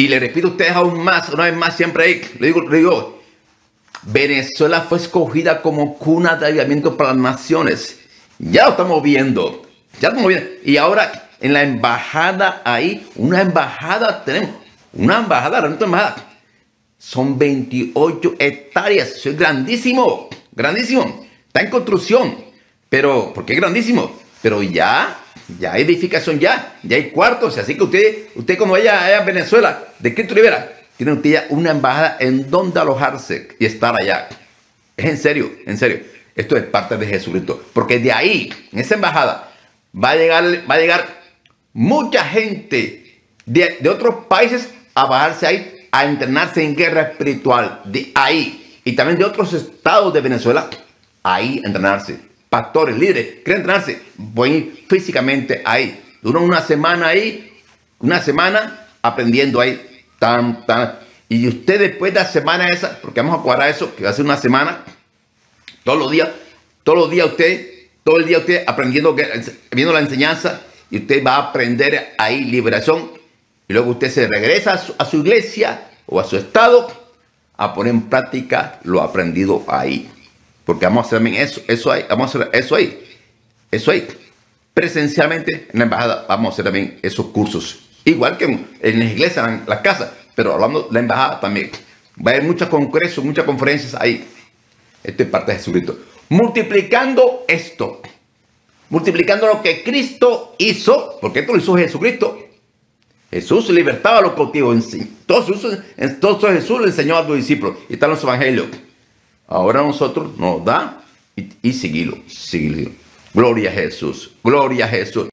Y le repito a ustedes aún más, una vez más, siempre ahí, le digo, le digo, Venezuela fue escogida como cuna de avivamiento para las naciones. Ya lo estamos viendo. Ya lo estamos viendo. Y ahora en la embajada ahí, una embajada tenemos. Una embajada, una embajada. Son 28 hectáreas. Eso es grandísimo. Grandísimo. Está en construcción. Pero, ¿por qué grandísimo? Pero ya, ya hay edificación ya. Ya hay cuartos. Así que usted, usted como vaya allá a Venezuela, de Cristo Rivera, tiene usted ya una embajada en donde alojarse y estar allá. Es en serio, en serio. Esto es parte de Jesucristo. Porque de ahí, en esa embajada, va a llegar, va a llegar mucha gente de, de otros países a bajarse ahí a entrenarse en guerra espiritual de ahí y también de otros estados de Venezuela, ahí entrenarse. Pastores, líderes, quieren entrenarse, voy físicamente ahí. Duran una semana ahí, una semana aprendiendo ahí, tan, tan. Y usted después de la semana esa, porque vamos a cuadrar eso, que va a ser una semana, todos los días, todos los días usted, todo el día usted aprendiendo, viendo la enseñanza, y usted va a aprender ahí liberación y luego usted se regresa a su, iglesia o a su estado a poner en práctica lo aprendido ahí. Porque vamos a hacer también eso, eso ahí, vamos a hacer eso ahí, eso ahí. Presencialmente en la embajada vamos a hacer también esos cursos. Igual que en, las iglesias, en las casas, pero hablando de la embajada también. Va a haber muchos congresos, muchas conferencias ahí. Esto es parte de Jesucristo. Multiplicando esto, multiplicando lo que Cristo hizo, porque esto lo hizo Jesucristo, Jesús libertaba a los cautivos. Entonces Jesús le enseñó a los discípulos. Y están los evangelios. Ahora nosotros nos da y, y seguirlo. Gloria a Jesús, gloria a Jesús.